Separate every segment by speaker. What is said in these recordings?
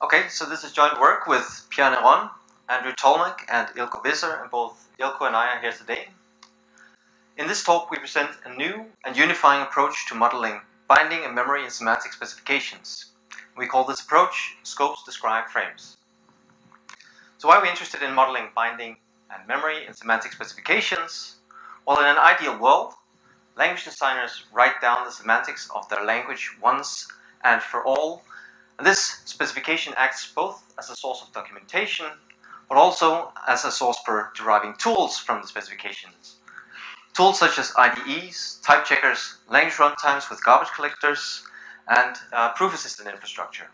Speaker 1: Okay, so this is joint work with Pierre Neron, Andrew Tolmach, and Eelco Visser, and both Eelco and I are here today. In this talk, we present a new and unifying approach to modeling binding and memory and semantic specifications. We call this approach Scopes Describe Frames. So why are we interested in modeling binding and memory and semantic specifications? Well, in an ideal world, language designers write down the semantics of their language once and for all and this specification acts both as a source of documentation, but also as a source for deriving tools from the specifications. Tools such as IDEs, type checkers, language runtimes with garbage collectors, and uh, proof assistant infrastructure.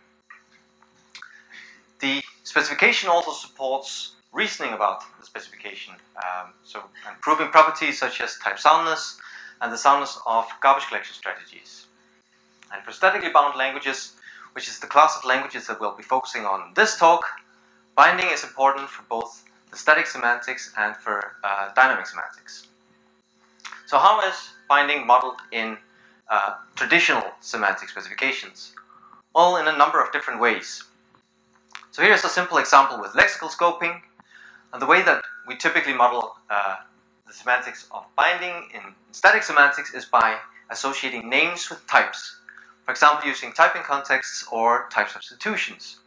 Speaker 1: The specification also supports reasoning about the specification, um, so and proving properties such as type soundness and the soundness of garbage collection strategies. And for statically bound languages, which is the class of languages that we'll be focusing on in this talk, binding is important for both the static semantics and for uh, dynamic semantics. So how is binding modeled in uh, traditional semantic specifications? Well, in a number of different ways. So here's a simple example with lexical scoping. And the way that we typically model uh, the semantics of binding in static semantics is by associating names with types for example using typing contexts or type substitutions.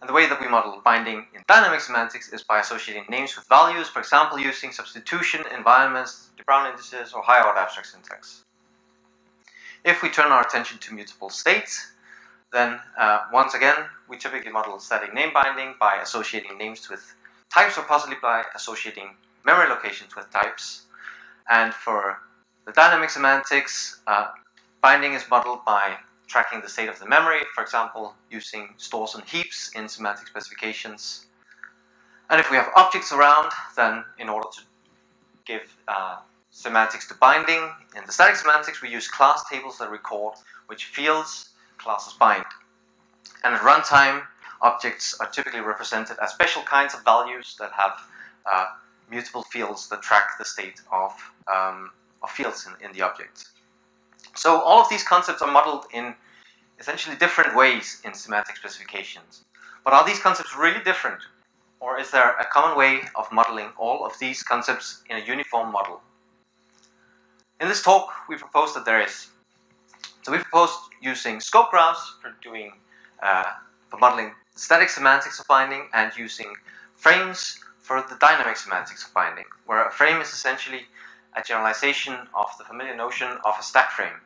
Speaker 1: And the way that we model binding in dynamic semantics is by associating names with values, for example using substitution, environments, Bruijn indices, or higher order abstract syntax. If we turn our attention to mutable states, then uh, once again, we typically model static name binding by associating names with types or possibly by associating memory locations with types. And for the dynamic semantics, uh, Binding is modeled by tracking the state of the memory, for example, using stores and heaps in semantic specifications. And if we have objects around, then in order to give uh, semantics to binding, in the static semantics we use class tables that record which fields classes bind. And at runtime, objects are typically represented as special kinds of values that have uh, mutable fields that track the state of, um, of fields in, in the object. So all of these concepts are modeled in essentially different ways in semantic specifications. But are these concepts really different? Or is there a common way of modeling all of these concepts in a uniform model? In this talk, we propose that there is. So we proposed using scope graphs for doing uh, for modeling static semantics of binding and using frames for the dynamic semantics of binding, where a frame is essentially a generalization of the familiar notion of a stack frame.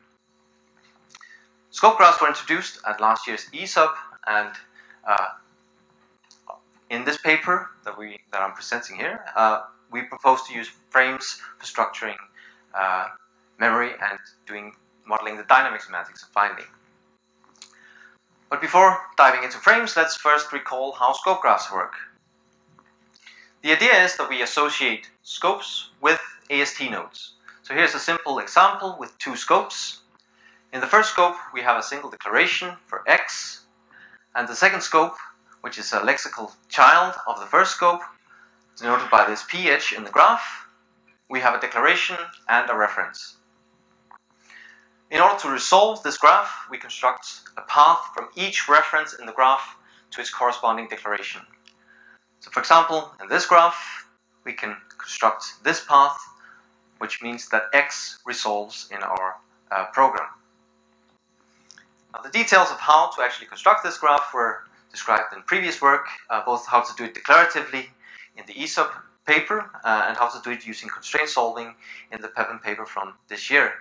Speaker 1: Scope graphs were introduced at last year's ESOP, and uh, in this paper that we that I'm presenting here, uh, we propose to use frames for structuring uh, memory and doing modeling the dynamic semantics of binding. But before diving into frames, let's first recall how scope graphs work. The idea is that we associate scopes with AST nodes. So here's a simple example with two scopes. In the first scope, we have a single declaration for x, and the second scope, which is a lexical child of the first scope, denoted by this ph in the graph, we have a declaration and a reference. In order to resolve this graph, we construct a path from each reference in the graph to its corresponding declaration. So for example, in this graph, we can construct this path, which means that x resolves in our uh, program. Now, the details of how to actually construct this graph were described in previous work, uh, both how to do it declaratively in the ESOP paper uh, and how to do it using constraint solving in the PEPM paper from this year.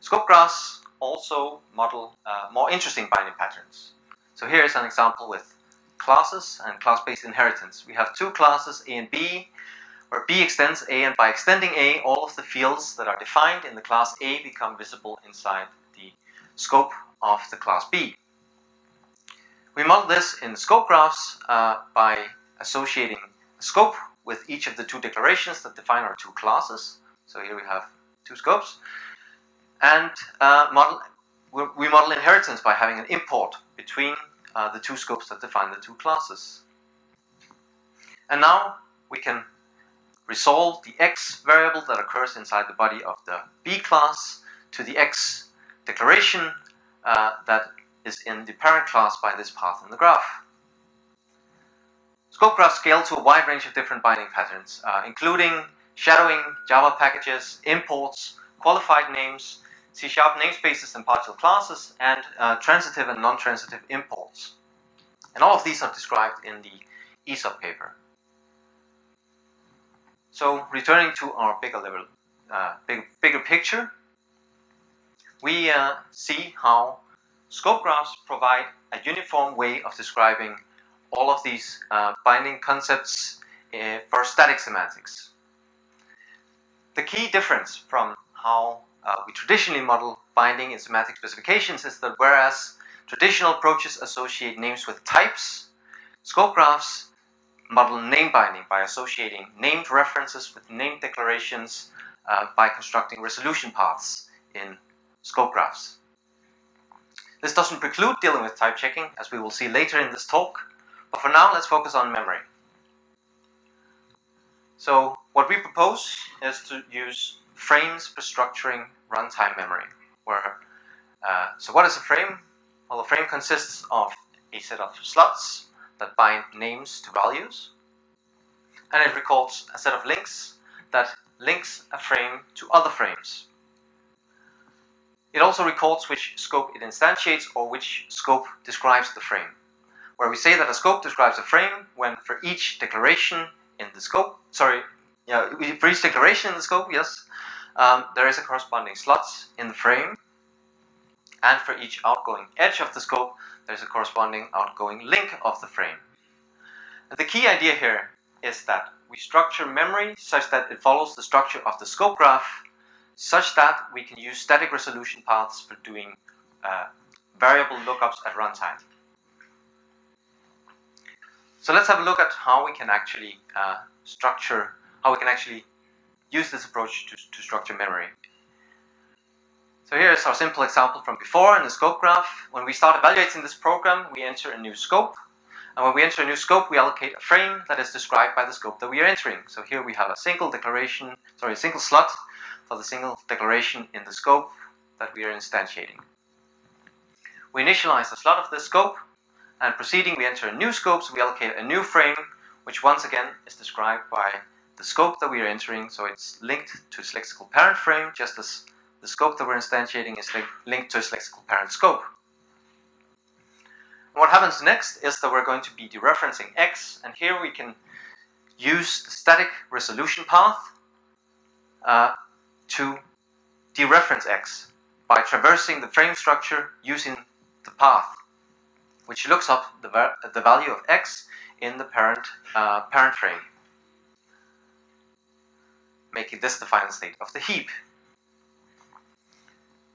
Speaker 1: Scope graphs also model uh, more interesting binding patterns. So here is an example with classes and class-based inheritance. We have two classes, A and B, where B extends A, and by extending A, all of the fields that are defined in the class A become visible inside the scope of the class B. We model this in scope graphs uh, by associating scope with each of the two declarations that define our two classes. So here we have two scopes. And uh, model, we model inheritance by having an import between uh, the two scopes that define the two classes. And now we can resolve the x variable that occurs inside the body of the B class to the x declaration uh, that is in the parent class by this path in the graph. Scope graphs scale to a wide range of different binding patterns, uh, including shadowing, Java packages, imports, qualified names, C-sharp namespaces and partial classes, and uh, transitive and non-transitive imports. And all of these are described in the ESOP paper. So returning to our bigger level, uh, big, bigger picture, we uh, see how scope graphs provide a uniform way of describing all of these uh, binding concepts uh, for static semantics. The key difference from how uh, we traditionally model binding in semantic specifications is that whereas traditional approaches associate names with types, scope graphs model name binding by associating named references with named declarations uh, by constructing resolution paths in scope graphs. This doesn't preclude dealing with type checking, as we will see later in this talk, but for now let's focus on memory. So what we propose is to use frames for structuring runtime memory. Where, uh, so what is a frame? Well, a frame consists of a set of slots that bind names to values, and it records a set of links that links a frame to other frames. It also records which scope it instantiates or which scope describes the frame, where we say that a scope describes a frame when for each declaration in the scope, sorry, yeah, for each declaration in the scope, yes, um, there is a corresponding slot in the frame, and for each outgoing edge of the scope, there's a corresponding outgoing link of the frame. The key idea here is that we structure memory such that it follows the structure of the scope graph such that we can use static resolution paths for doing uh, variable lookups at runtime. So let's have a look at how we can actually uh, structure, how we can actually use this approach to, to structure memory. So here's our simple example from before in the scope graph. When we start evaluating this program, we enter a new scope. And when we enter a new scope, we allocate a frame that is described by the scope that we are entering. So here we have a single declaration, sorry, a single slot for the single declaration in the scope that we are instantiating. We initialize the slot of this scope, and proceeding, we enter a new scope, so we allocate a new frame, which once again is described by the scope that we are entering. So it's linked to its lexical parent frame, just as the scope that we're instantiating is linked to its lexical parent scope. what happens next is that we're going to be dereferencing X, and here we can use the static resolution path uh, to dereference X by traversing the frame structure using the path, which looks up the, the value of X in the parent, uh, parent frame, making this the final state of the heap.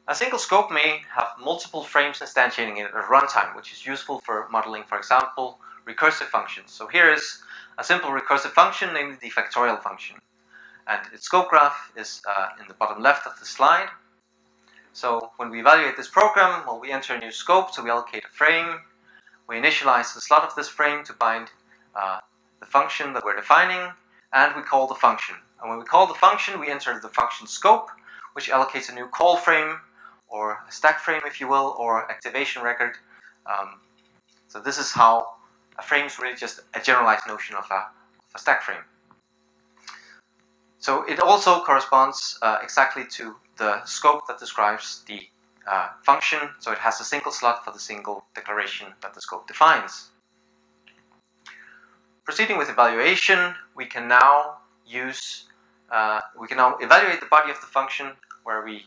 Speaker 1: A single scope may have multiple frames instantiating it at runtime, which is useful for modeling, for example, recursive functions. So here is a simple recursive function, namely the factorial function. And its scope graph is uh, in the bottom left of the slide. So when we evaluate this program, well, we enter a new scope, so we allocate a frame. We initialize the slot of this frame to bind uh, the function that we're defining, and we call the function. And when we call the function, we enter the function scope, which allocates a new call frame or a stack frame, if you will, or activation record. Um, so this is how a frame is really just a generalized notion of a, of a stack frame. So it also corresponds uh, exactly to the scope that describes the uh, function. So it has a single slot for the single declaration that the scope defines. Proceeding with evaluation, we can now use, uh, we can now evaluate the body of the function where we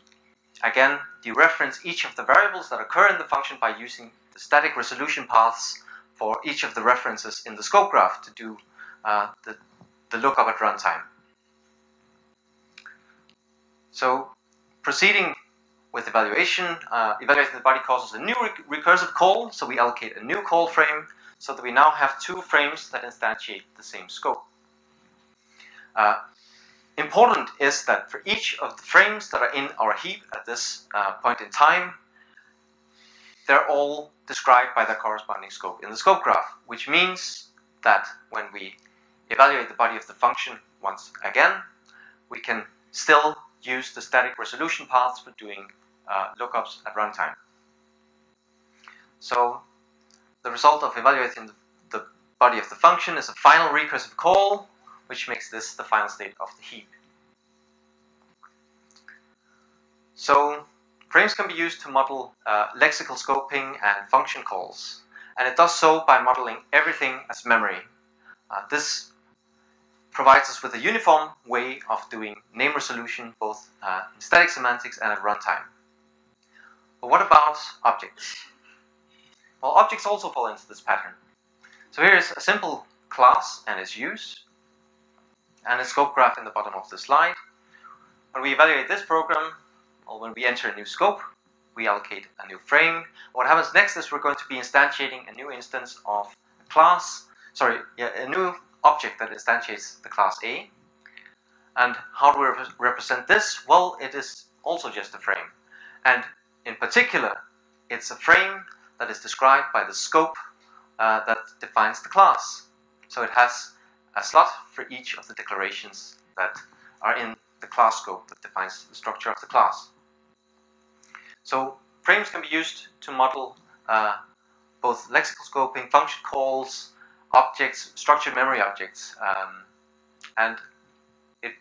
Speaker 1: Again, dereference each of the variables that occur in the function by using the static resolution paths for each of the references in the scope graph to do uh, the, the lookup at runtime. So proceeding with evaluation, uh, evaluating the body causes a new recursive call, so we allocate a new call frame so that we now have two frames that instantiate the same scope. Uh, Important is that for each of the frames that are in our heap at this uh, point in time, they're all described by their corresponding scope in the scope graph, which means that when we evaluate the body of the function once again, we can still use the static resolution paths for doing uh, lookups at runtime. So the result of evaluating the, the body of the function is a final recursive call, which makes this the final state of the heap. So frames can be used to model uh, lexical scoping and function calls, and it does so by modeling everything as memory. Uh, this provides us with a uniform way of doing name resolution both uh, in static semantics and at runtime. But what about objects? Well, objects also fall into this pattern. So here is a simple class and its use, and a scope graph in the bottom of the slide. When we evaluate this program, or when we enter a new scope, we allocate a new frame. What happens next is we're going to be instantiating a new instance of a class, sorry, yeah, a new object that instantiates the class A. And how do we rep represent this? Well, it is also just a frame. And in particular, it's a frame that is described by the scope uh, that defines the class. So it has a slot for each of the declarations that are in the class scope that defines the structure of the class. So frames can be used to model uh, both lexical scoping, function calls, objects, structured memory objects, um, and it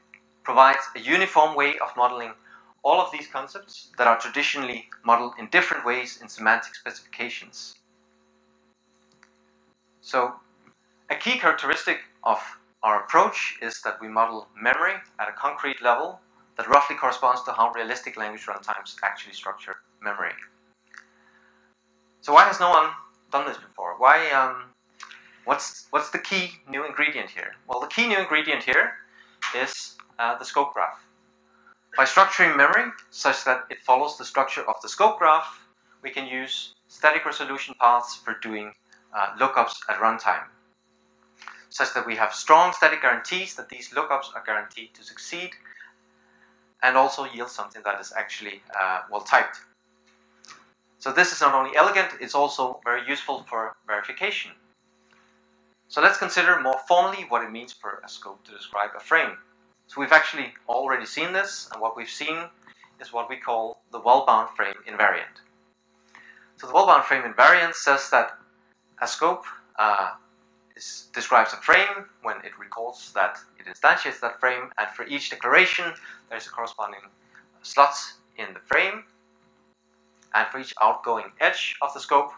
Speaker 1: provides a uniform way of modeling all of these concepts that are traditionally modeled in different ways in semantic specifications. So a key characteristic of our approach is that we model memory at a concrete level that roughly corresponds to how realistic language runtimes actually structure memory. So why has no one done this before? Why um, What's, what's the key new ingredient here? Well, the key new ingredient here is uh, the scope graph. By structuring memory such that it follows the structure of the scope graph, we can use static resolution paths for doing uh, lookups at runtime, such that we have strong static guarantees that these lookups are guaranteed to succeed and also yield something that is actually uh, well typed. So this is not only elegant, it's also very useful for verification. So let's consider more formally what it means for a scope to describe a frame. So we've actually already seen this, and what we've seen is what we call the well-bound frame invariant. So the well-bound frame invariant says that a scope uh, describes a frame when it recalls that it instantiates that frame, and for each declaration, there's a corresponding slot in the frame, and for each outgoing edge of the scope,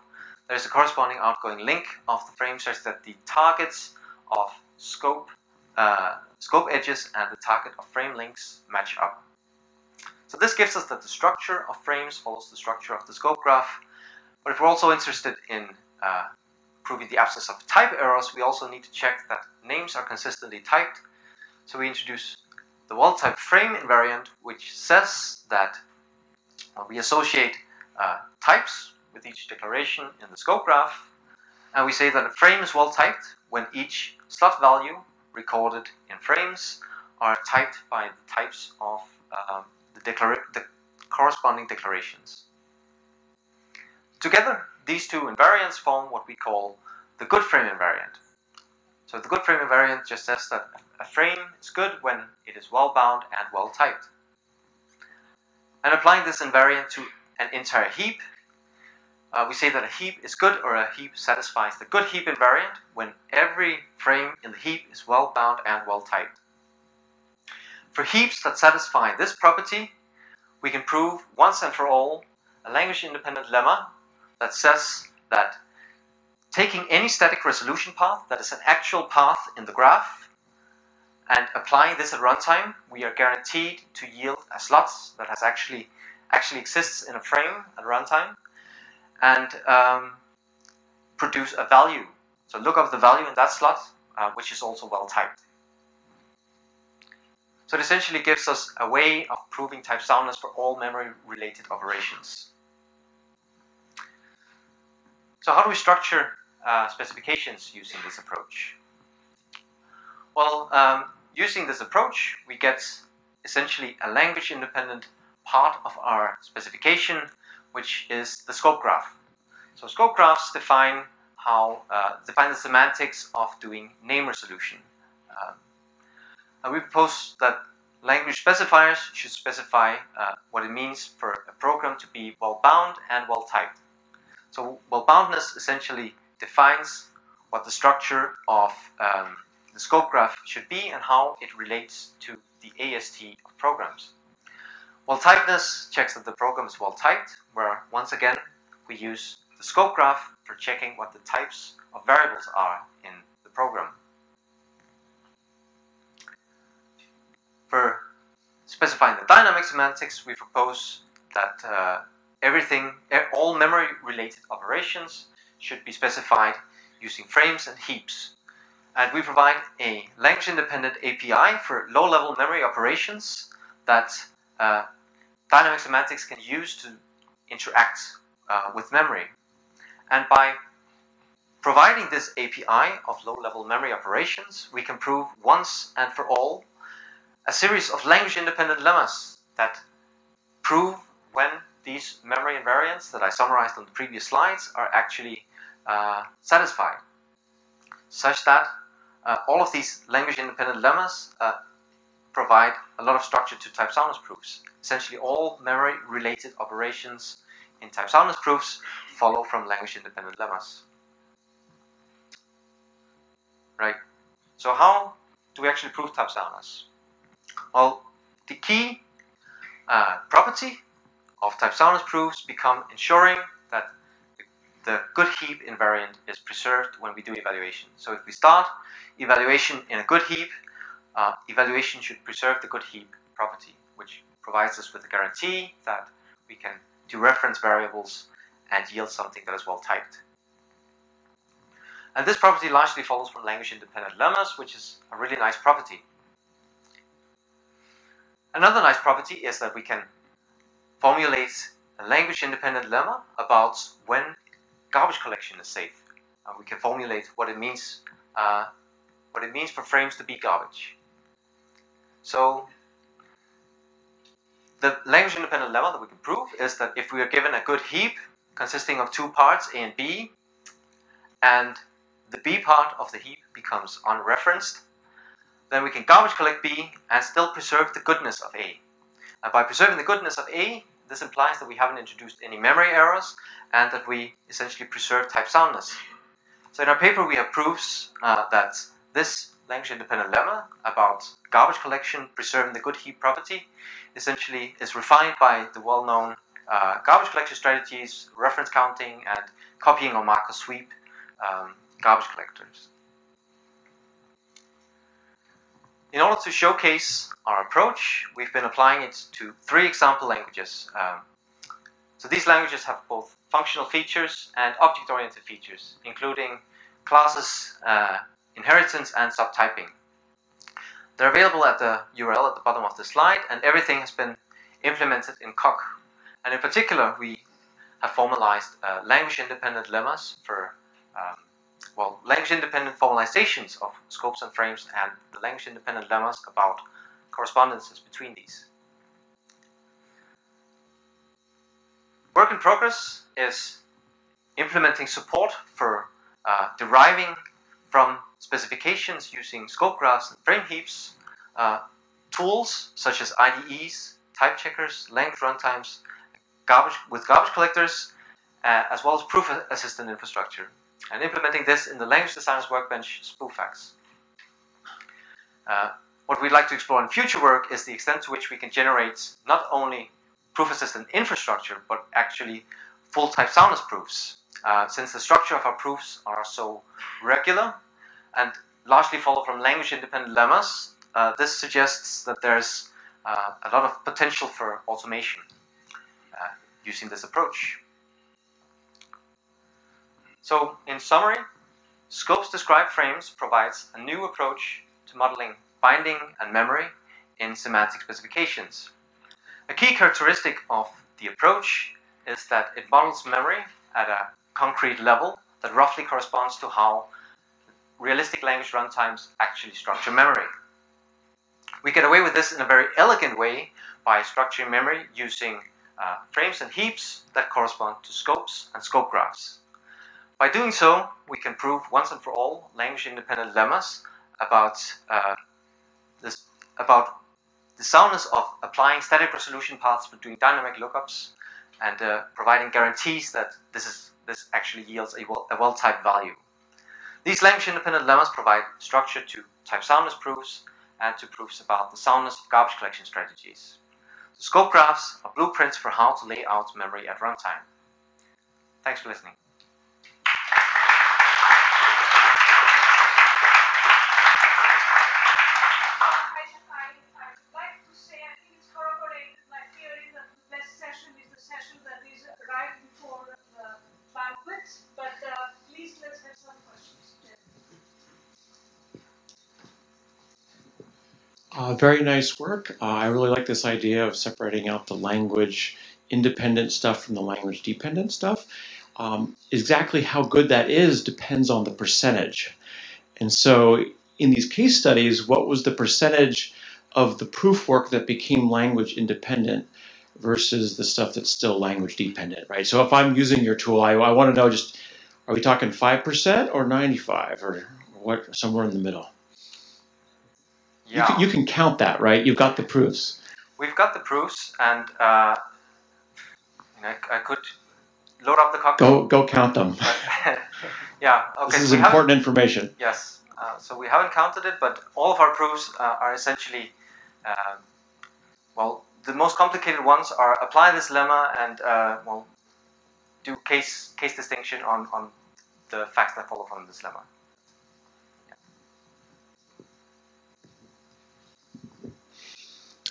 Speaker 1: there's a corresponding outgoing link of the frame such that the targets of scope, uh, scope edges and the target of frame links match up. So this gives us that the structure of frames follows the structure of the scope graph. But if we're also interested in uh, proving the absence of type errors, we also need to check that names are consistently typed. So we introduce the well-typed frame invariant, which says that we associate uh, types with each declaration in the scope graph. And we say that a frame is well typed when each slot value recorded in frames are typed by the types of um, the, the corresponding declarations. Together, these two invariants form what we call the good frame invariant. So the good frame invariant just says that a frame is good when it is well bound and well typed. And applying this invariant to an entire heap uh, we say that a heap is good or a heap satisfies the good heap invariant when every frame in the heap is well bound and well typed. For heaps that satisfy this property, we can prove once and for all a language independent lemma that says that taking any static resolution path that is an actual path in the graph and applying this at runtime, we are guaranteed to yield a slot that has actually actually exists in a frame at runtime and um, produce a value. So look up the value in that slot, uh, which is also well typed. So it essentially gives us a way of proving type soundness for all memory-related operations. So how do we structure uh, specifications using this approach? Well, um, using this approach, we get essentially a language-independent part of our specification which is the scope graph. So scope graphs define how uh, define the semantics of doing name resolution. Um, and we propose that language specifiers should specify uh, what it means for a program to be well bound and well typed. So well boundness essentially defines what the structure of um, the scope graph should be and how it relates to the AST of programs. Well typedness checks that the program is well typed, where once again we use the scope graph for checking what the types of variables are in the program. For specifying the dynamic semantics, we propose that uh, everything, all memory related operations should be specified using frames and heaps. And we provide a language independent API for low level memory operations that uh, dynamic semantics can use to interact uh, with memory. And by providing this API of low level memory operations, we can prove once and for all a series of language independent lemmas that prove when these memory invariants that I summarized on the previous slides are actually uh, satisfied, such that uh, all of these language independent lemmas uh, provide a lot of structure to type soundness proofs. Essentially, all memory related operations in type soundness proofs follow from language independent lemmas. Right. So how do we actually prove type soundness? Well, the key uh, property of type soundness proofs become ensuring that the good heap invariant is preserved when we do evaluation. So if we start evaluation in a good heap, uh, evaluation should preserve the good heap property, which provides us with a guarantee that we can do reference variables and yield something that is well typed. And this property largely follows from language independent lemmas, which is a really nice property. Another nice property is that we can formulate a language independent lemma about when garbage collection is safe. Uh, we can formulate what it means uh, what it means for frames to be garbage. So the language independent lemma that we can prove is that if we are given a good heap consisting of two parts A and B and the B part of the heap becomes unreferenced then we can garbage collect B and still preserve the goodness of A. And by preserving the goodness of A, this implies that we haven't introduced any memory errors and that we essentially preserve type soundness. So in our paper we have proofs uh, that this language independent lemma about garbage collection preserving the good heap property essentially is refined by the well-known uh, garbage collection strategies, reference counting, and copying or mark-and-sweep um, garbage collectors. In order to showcase our approach, we've been applying it to three example languages. Um, so these languages have both functional features and object-oriented features, including classes, uh, inheritance, and subtyping. They're available at the URL at the bottom of the slide, and everything has been implemented in Coq. And in particular, we have formalized uh, language-independent lemmas for um, well, language-independent formalizations of scopes and frames and the language-independent lemmas about correspondences between these. Work in progress is implementing support for uh, deriving from specifications using scope graphs and frame heaps, uh, tools such as IDEs, type checkers, language runtimes, garbage, with garbage collectors, uh, as well as proof assistant infrastructure and implementing this in the language designers workbench Spoofax. Uh, what we'd like to explore in future work is the extent to which we can generate not only proof assistant infrastructure, but actually full type soundness proofs. Uh, since the structure of our proofs are so regular and largely follow from language independent lemmas, uh, this suggests that there's uh, a lot of potential for automation uh, using this approach. So, in summary, Scopes Describe Frames provides a new approach to modeling binding and memory in semantic specifications. A key characteristic of the approach is that it models memory at a concrete level that roughly corresponds to how realistic language runtimes actually structure memory. We get away with this in a very elegant way by structuring memory using uh, frames and heaps that correspond to scopes and scope graphs. By doing so, we can prove once and for all language-independent lemmas about uh, this about the soundness of applying static resolution paths for doing dynamic lookups and uh, providing guarantees that this is this actually yields a well, a well typed value. These language independent lemmas provide structure to type soundness proofs and to proofs about the soundness of garbage collection strategies. The scope graphs are blueprints for how to lay out memory at runtime. Thanks for listening.
Speaker 2: Uh, very nice work. Uh, I really like this idea of separating out the language independent stuff from the language dependent stuff. Um, exactly how good that is depends on the percentage. And so in these case studies, what was the percentage of the proof work that became language independent versus the stuff that's still language dependent, right? So if I'm using your tool, I, I want to know just, are we talking 5% or 95 or what, somewhere in the middle?
Speaker 1: Yeah.
Speaker 2: You, can, you can count that, right? You've got the proofs.
Speaker 1: We've got the proofs, and uh, I, I could load up the cockpit.
Speaker 2: Go go count them.
Speaker 1: yeah. Okay.
Speaker 2: This is
Speaker 1: so
Speaker 2: important information.
Speaker 1: Yes. Uh, so we haven't counted it, but all of our proofs uh, are essentially, uh, well, the most complicated ones are apply this lemma and uh, well, do case case distinction on on the facts that follow from this lemma.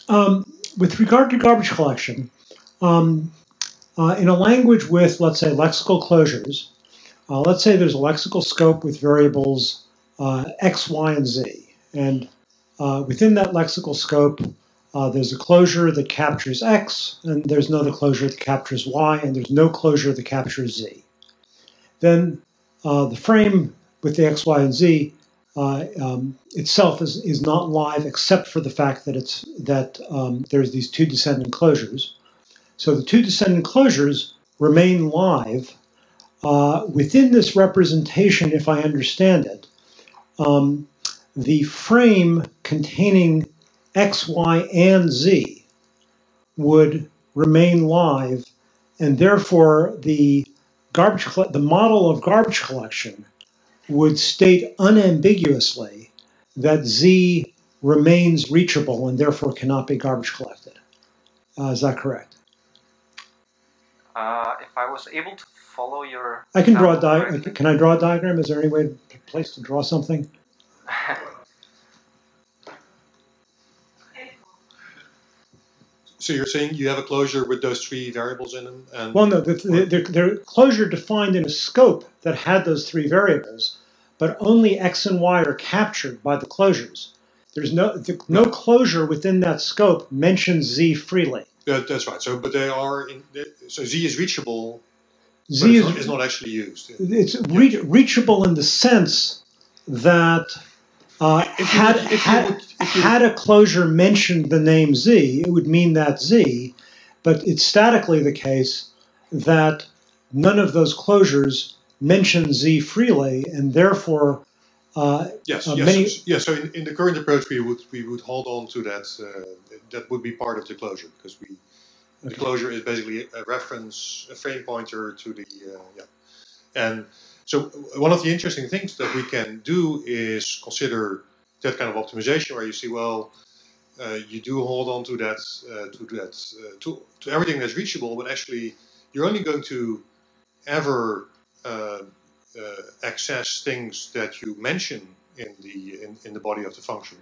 Speaker 3: Um, with regard to garbage collection, um, uh, in a language with, let's say, lexical closures, uh, let's say there's a lexical scope with variables uh, x, y, and z. And uh, within that lexical scope, uh, there's a closure that captures x, and there's another closure that captures y, and there's no closure that captures z. Then uh, the frame with the x, y, and z um, itself is, is not live except for the fact that it's that um, there's these two descendant closures. So the two descendant closures remain live uh, within this representation, if I understand it. Um, the frame containing x, y, and z would remain live, and therefore the garbage the model of garbage collection would state unambiguously that Z remains reachable and therefore cannot be garbage collected. Uh, is that correct?
Speaker 1: Uh, if I was able to follow your.
Speaker 3: I can draw a diagram. Can I draw a diagram? Is there any way, place to draw something?
Speaker 4: So you're saying you have a closure with those three variables in them? And
Speaker 3: well, no, the, the, the, closure defined in a scope that had those three variables, but only x and y are captured by the closures. There's no the, no closure within that scope mentions z freely.
Speaker 4: Yeah, that's right. So, but they are in, so z is reachable.
Speaker 3: Z
Speaker 4: is, not, is not actually used.
Speaker 3: It's re- reachable in the sense that uh, had,
Speaker 4: would- if
Speaker 3: had,
Speaker 4: would- if you-
Speaker 3: had a closure mentioned the name Z, it would mean that Z, but it's statically the case that none of those closures mention Z freely, and therefore, uh,
Speaker 4: Yes,
Speaker 3: uh,
Speaker 4: yes,
Speaker 3: many-
Speaker 4: s- yes. So in, in the current approach, we would we would hold on to that. Uh, that would be part of the closure because we the closure is basically a reference, a frame pointer to the uh, yeah. And so one of the interesting things that we can do is consider that kind of optimization where you see well. Uh, you do hold on to that uh, to that uh, to, to everything that's reachable, but actually you're only going to ever uh, uh, access things that you mention in the in, in the body of the function.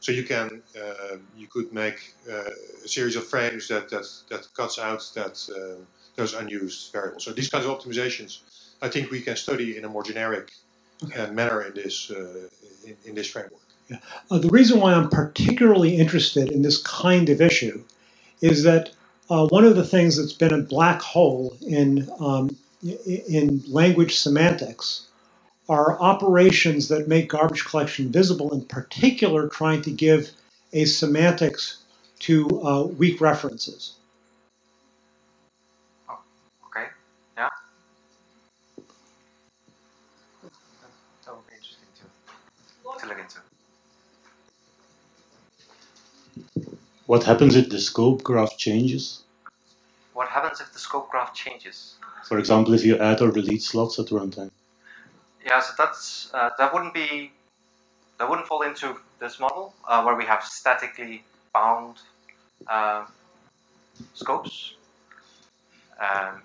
Speaker 4: So you can uh, you could make a series of frames that that, that cuts out that those unused variables. So these kinds of optimizations, I think we can study in a more generic uh, manner in this uh, in, in this framework.
Speaker 3: Uh, the reason why I'm particularly interested in this kind of issue is that uh, one of the things that's been a black hole in um, in language semantics are operations that make garbage collection visible, in particular, trying to give a semantics to uh, weak references.
Speaker 1: Okay. Yeah. That would be interesting to to look into.
Speaker 5: What happens if the scope graph changes?
Speaker 1: What happens if the scope graph changes?
Speaker 5: For example, if you add or delete slots at runtime.
Speaker 1: Yeah, so that's uh, that wouldn't be that wouldn't fall into this model uh, where we have statically bound uh, scopes. Um,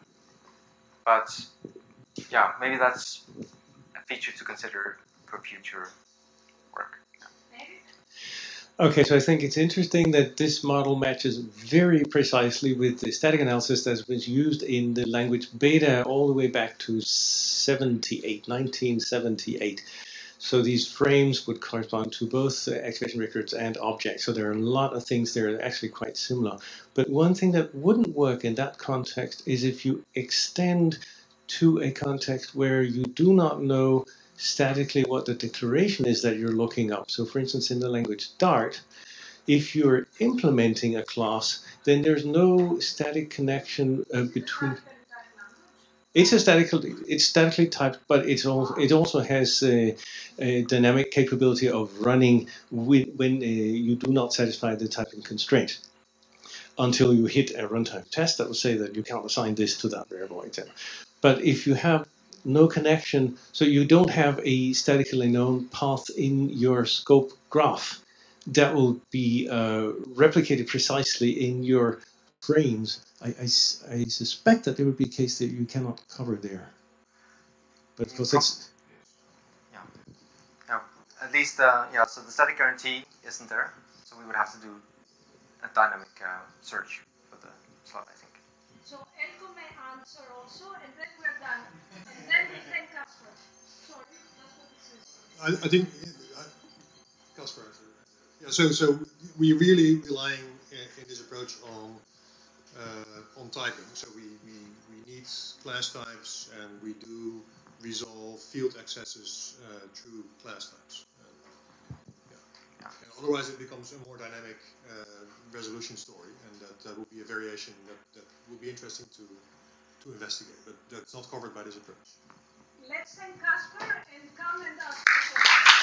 Speaker 1: but yeah, maybe that's a feature to consider for future.
Speaker 6: Okay, so I think it's interesting that this model matches very precisely with the static analysis that was used in the language BETA all the way back to 78, 1978. So these frames would correspond to both activation records and objects. So there are a lot of things there that are actually quite similar. But one thing that wouldn't work in that context is if you extend to a context where you do not know statically what the declaration is that you're looking up. So for instance, in the language Dart, if you're implementing a class, then there's no static connection uh, between. It's a static, it's statically typed, but it's also it also has a, a dynamic capability of running when, when uh, you do not satisfy the typing constraint until you hit a runtime test that will say that you can't assign this to that variable, etc. But if you have no connection, so you don't have a statically known path in your scope graph that will be uh, replicated precisely in your frames. I, I, I, suspect that there would be a case that you cannot cover there. But because it's
Speaker 1: yeah, yeah. At least uh, yeah. So the static guarantee isn't there, so we would have to do a dynamic uh, search for the slot, I think.
Speaker 7: Answer also, and then we're done. And then we thank Casper. Sorry, that's what this is.
Speaker 4: I, I think Casper. Yeah, so so we really relying in, in this approach on uh, on typing. So we, we, we need class types and we do resolve field accesses uh, through class types. yeah. And otherwise, it becomes a more dynamic uh, resolution story, and that, that will be a variation that, that will be interesting to, to investigate, but that's not covered by this approach.
Speaker 7: Let's thank Casper and comment on